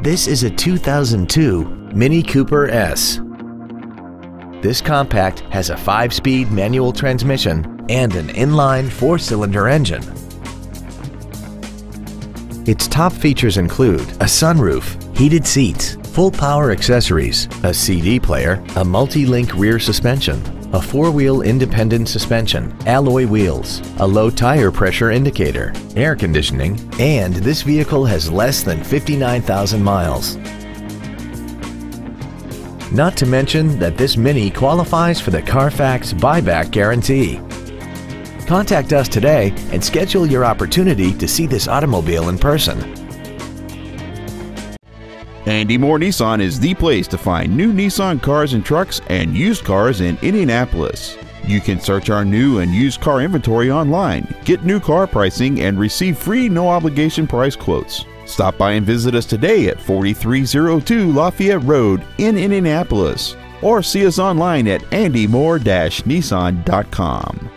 This is a 2002 Mini Cooper S. This compact has a 5-speed manual transmission and an inline 4-cylinder engine. Its top features include a sunroof, heated seats, full power accessories, a CD player, a multi-link rear suspension, a four-wheel independent suspension, alloy wheels, a low tire pressure indicator, air conditioning, and this vehicle has less than 59,000 miles. Not to mention that this Mini qualifies for the Carfax buyback guarantee. Contact us today and schedule your opportunity to see this automobile in person. Andy Mohr Nissan is the place to find new Nissan cars and trucks and used cars in Indianapolis. You can search our new and used car inventory online, get new car pricing, and receive free no obligation price quotes. Stop by and visit us today at 4302 Lafayette Road in Indianapolis or see us online at andymohr-nissan.com.